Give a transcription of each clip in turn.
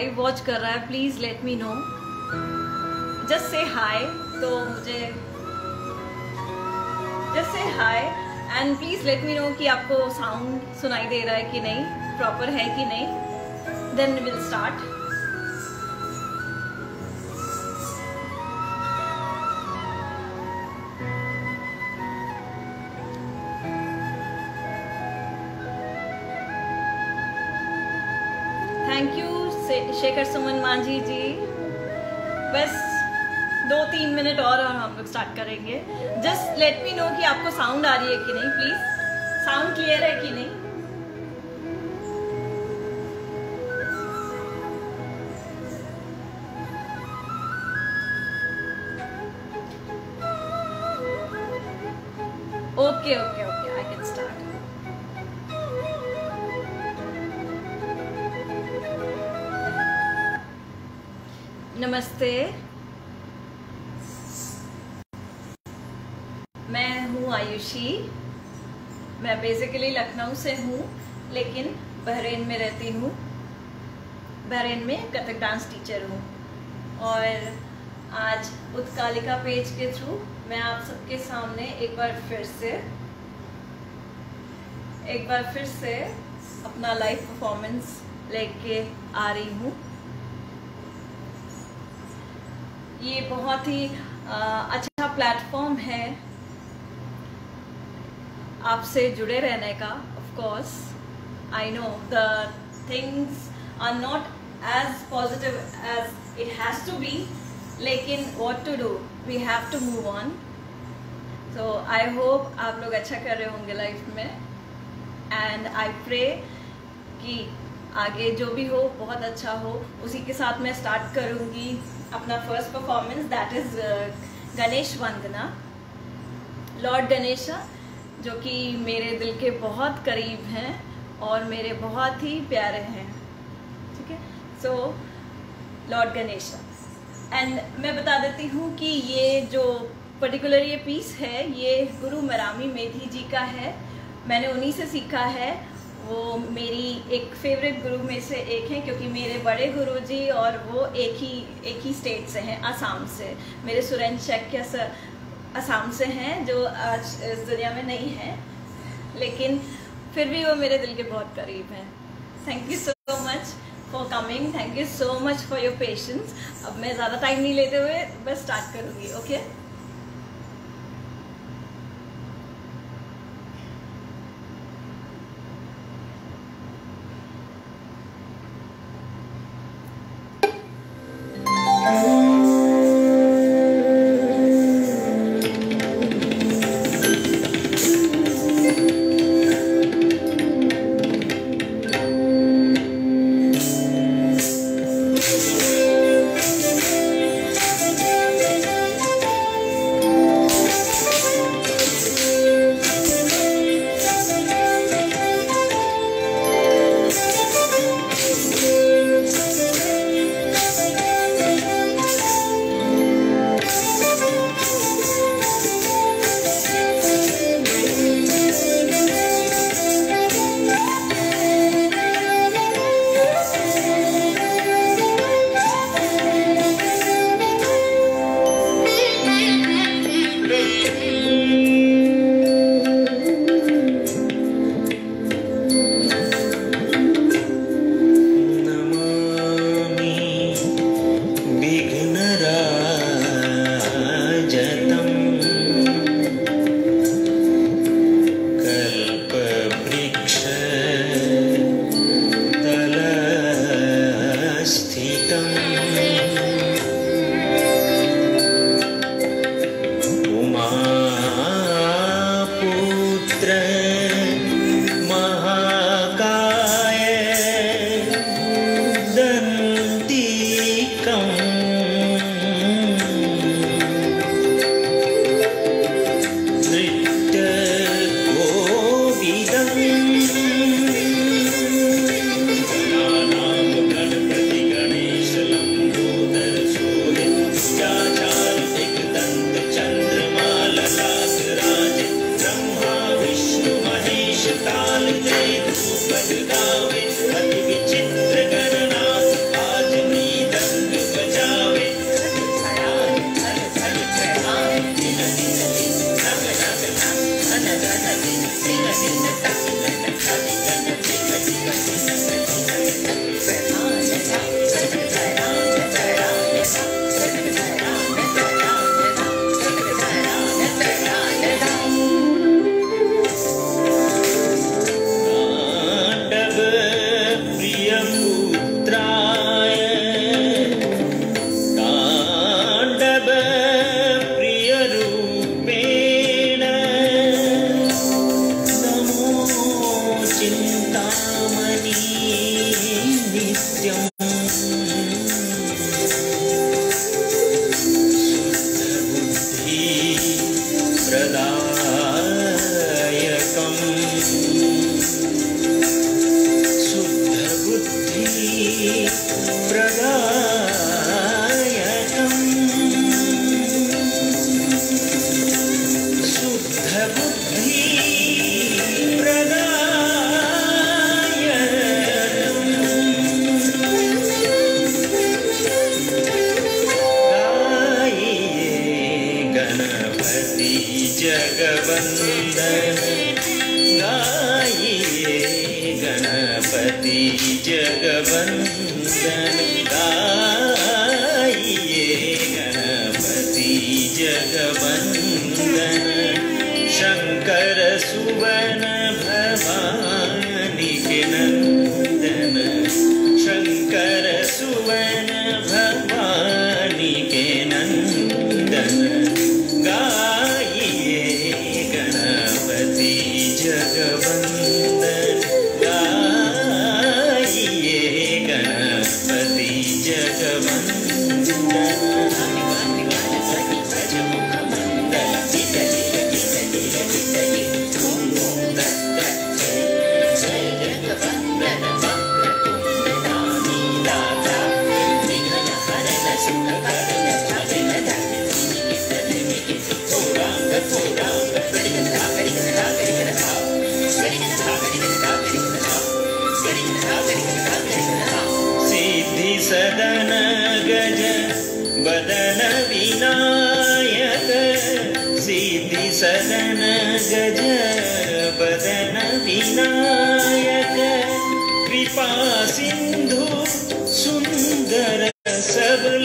Live watch कर रहा है please let me know just say hi तो मुझे just say hi and please let me know कि आपको साउंड सुनाई दे रहा है कि नहीं प्रॉपर है कि नहीं. देन विल स्टार्ट दो तीन मिनट और और हम लोग स्टार्ट करेंगे। जस्ट लेट मी नो कि आपको साउंड आ रही है कि नहीं प्लीज़ साउंड क्लियर है कि नहीं? लखनऊ से हूँ लेकिन बहरीन में रहती हूँ। बहरीन में कथक डांस टीचर हूँ। और आज उत्कालिका पेज के थ्रू मैं आप सबके सामने एक बार फिर से एक बार फिर से अपना लाइव परफॉर्मेंस लेके आ रही हूँ। ये बहुत ही आ, अच्छा प्लेटफॉर्म है आपसे जुड़े रहने का course I know the things are not as positive as it has to be लेकिन what to do we have to move on so I hope आप लोग अच्छा कर रहे होंगे लाइफ में. एंड आई प्रे कि आगे जो भी हो, बहुत अच्छा हो, उसी के साथ मैं स्टार्ट करूँगी अपना first performance that is Ganesh Vandana Lord Ganesha जो कि मेरे दिल के बहुत करीब हैं और मेरे बहुत ही प्यारे हैं। ठीक है? सो लॉर्ड गणेशा एंड मैं बता देती हूँ कि ये जो पर्टिकुलर ये पीस है, ये गुरु मरामी मेधी जी का है। मैंने उन्हीं से सीखा है। वो मेरी एक फेवरेट गुरु में से एक हैं, क्योंकि मेरे बड़े गुरु जी और वो एक ही एक ही स्टेट से हैं असम से। मेरे सुरेंद्र शैक्य सर असम से हैं, जो आज इस दुनिया में नहीं है, लेकिन फिर भी वो मेरे दिल के बहुत करीब हैं। Thank you so much for coming thank you so much for your patience अब मैं ज़्यादा टाइम नहीं लेते हुए, बस स्टार्ट करूँगी ओके okay? सुंदर सबलायक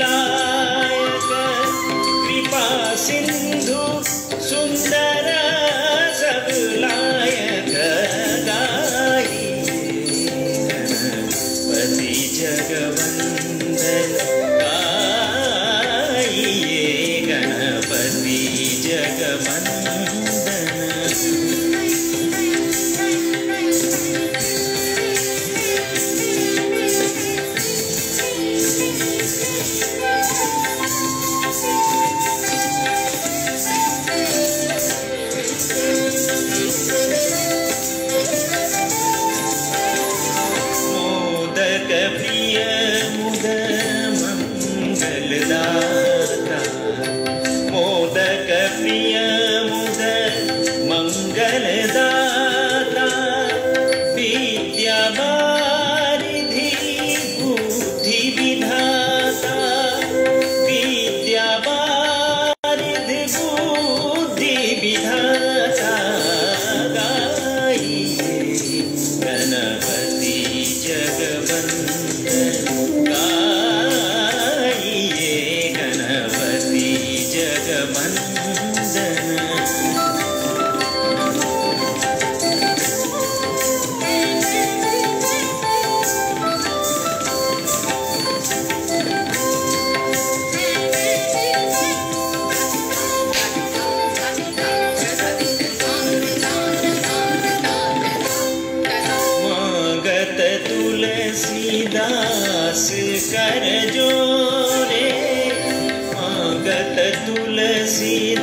मागत तुलसीदास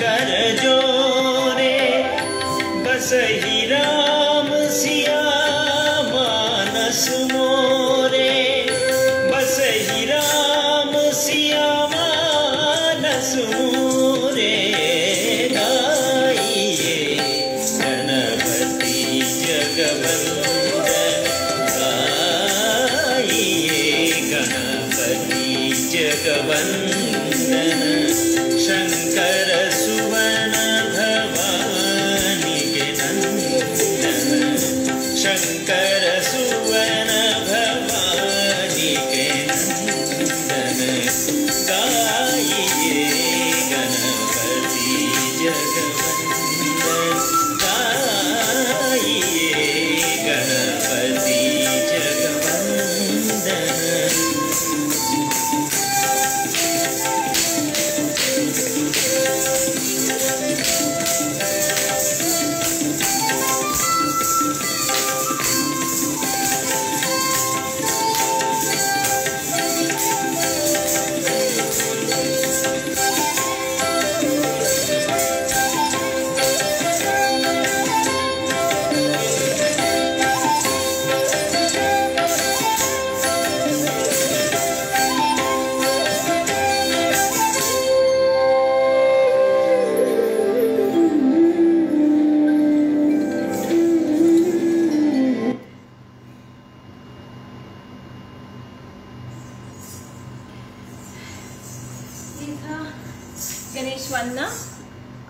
कर जोरे बस ही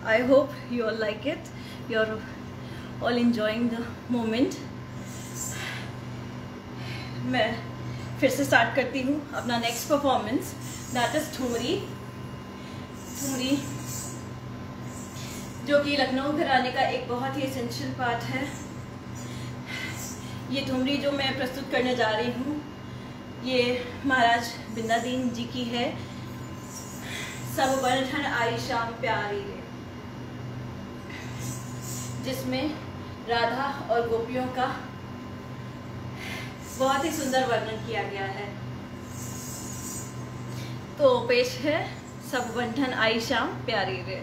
I hope you all like it. You're all enjoying the moment. मैं फिर से स्टार्ट करती हूँ अपना next performance that is thumri thumri जो कि लखनऊ घराने का एक बहुत ही एसेंशियल पार्ट है ये ठुमरी जो मैं प्रस्तुत करने जा रही हूँ, ये महाराज बिंदादीन जी की है सब बन आई शाम प्यारी जिसमें राधा और गोपियों का बहुत ही सुंदर वर्णन किया गया है। तो पेश है, सब बंधन आई शाम प्यारी रे।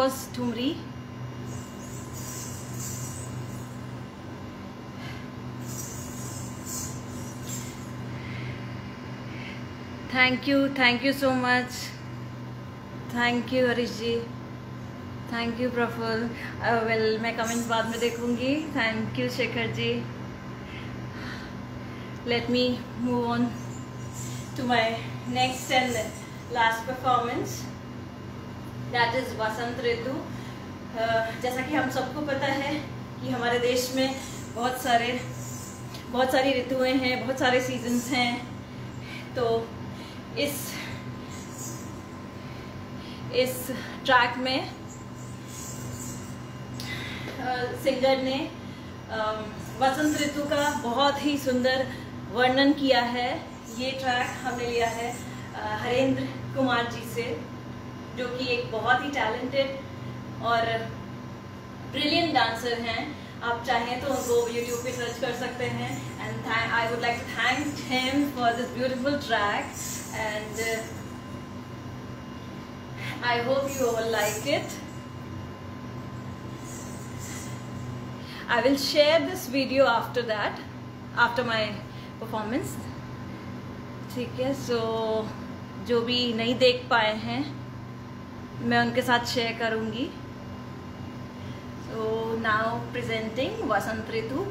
was Tumri. Thank you, thank you so much. Thank you Harish ji thank you Praful well मैं कमेंट्स बाद में देखूँगी thank you Shekhar ji let me move on to my next and last performance that is Vasant uh, जैसा कि हम सबको पता है कि हमारे देश में बहुत सारे बहुत सारी ऋतुएँ हैं बहुत सारे सीजन्स हैं। तो इस इस ट्रैक में सिंगर ने अम, वसंत ऋतु का बहुत ही सुंदर वर्णन किया है। ये ट्रैक हमने लिया है हरेंद्र कुमार जी से। जो कि एक बहुत ही टैलेंटेड और ब्रिलियंट डांसर हैं। आप चाहें तो उनको यूट्यूब पे सर्च कर सकते हैं। And I would like thank him for this beautiful track and I hope you all like it I will share this video after that, after my performance. ठीक है सो जो भी नहीं देख पाए हैं मैं उनके साथ शेयर करूँगी। So now presenting Vasant Ritu.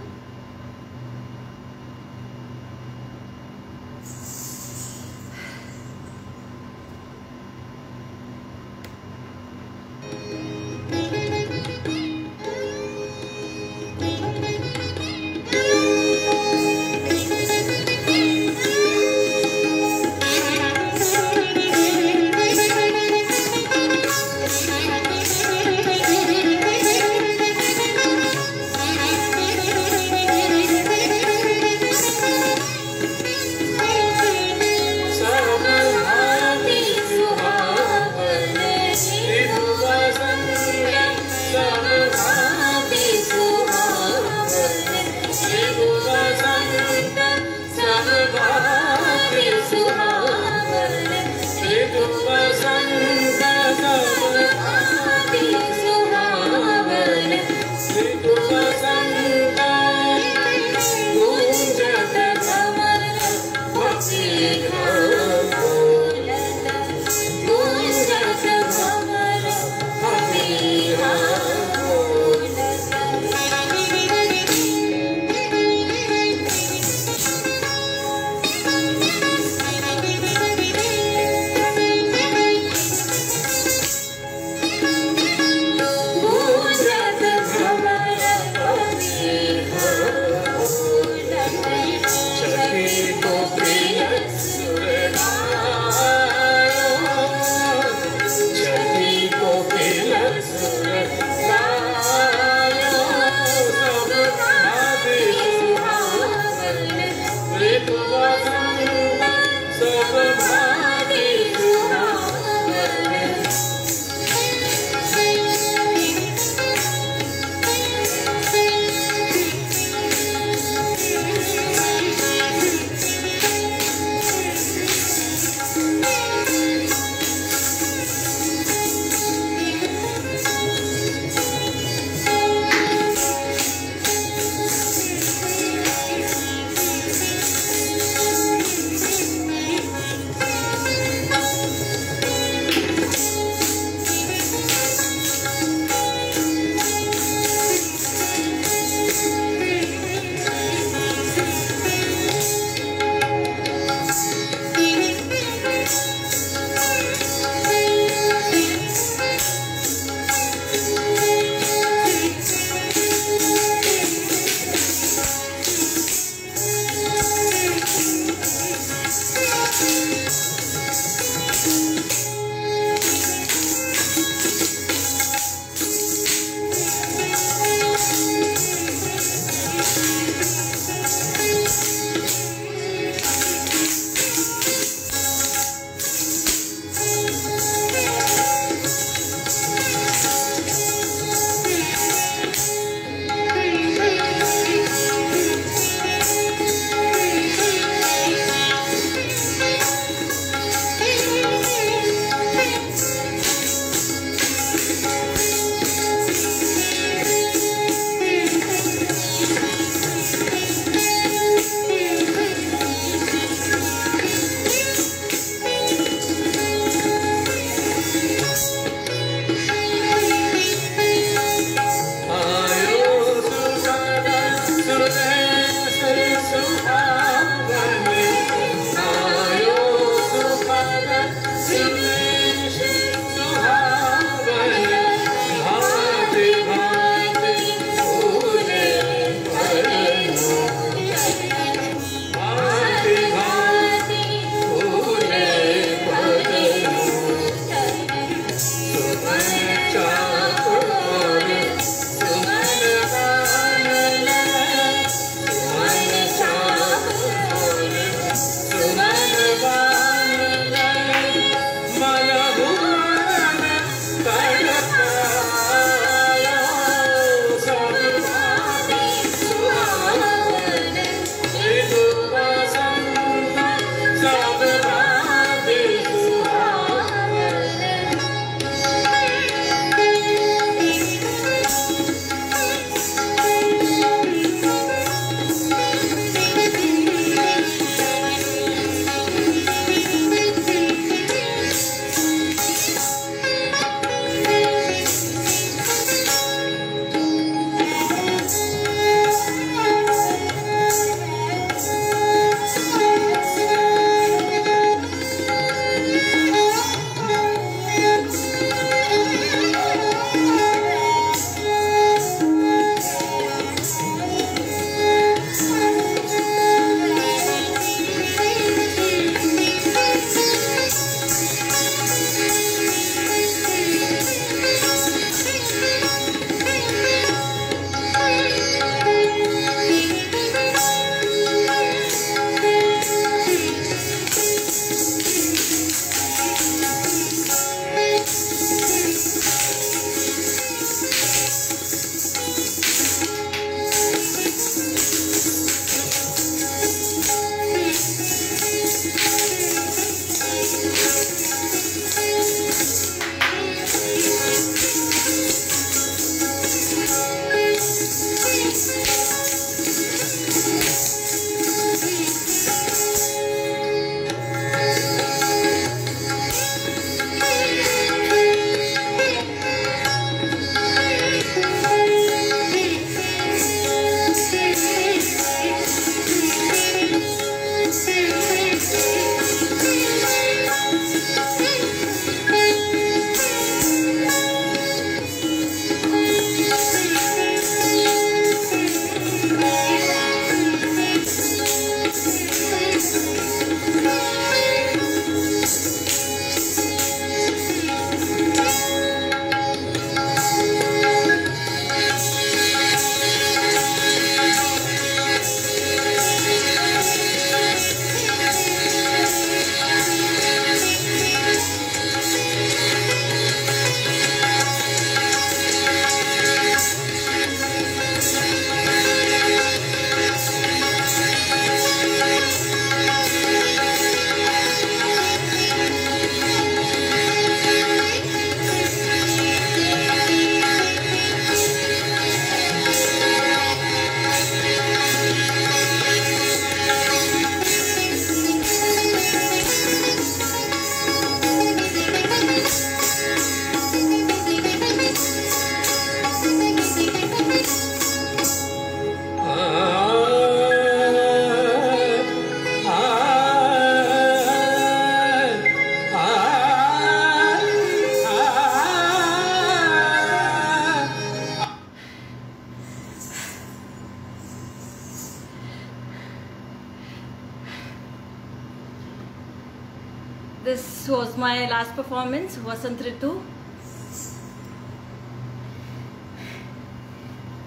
Performance vasant ritu.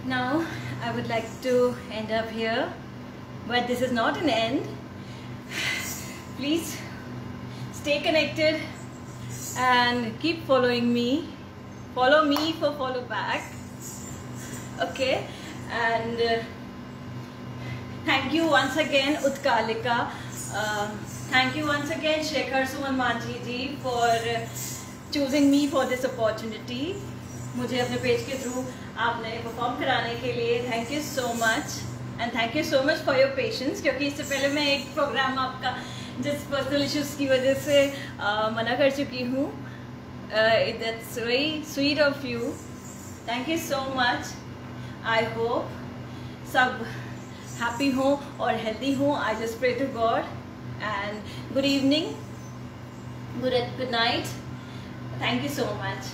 Now i would like to end up here but this is not an end. Please stay connected and keep following me. Follow me for follow back. Okay? And uh, thank you once again utkalika. Uh, thank you once again suman manji ji for uh, choosing me for this opportunity. मुझे अपने page के through आपने perform कराने के लिए thank you so much and thank you so much for your patience क्योंकि इससे पहले मैं एक प्रोग्राम आपका जिस पर्सनल इश्यूज़ की वजह से uh, मना कर चुकी हूँ। That's very sweet of you thank you so much I hope सब हैप्पी हो और हेल्दी हो. I just pray to God and good evening, good, good night. Thank you so much.